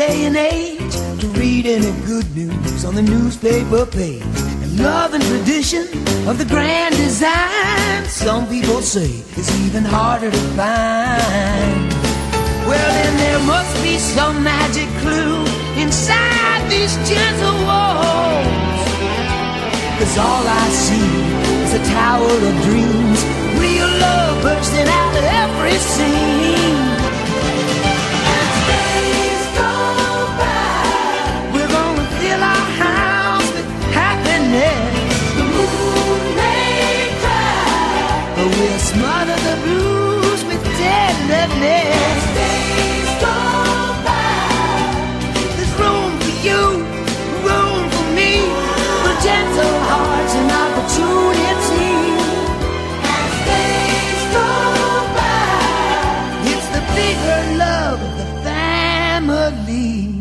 day and age to read any good news on the newspaper page. And love and tradition of the grand design, some people say it's even harder to find. Well, then there must be some magic clue inside these gentle walls. Cause all I see is a tower of dreams, real love bursting out of every of the family.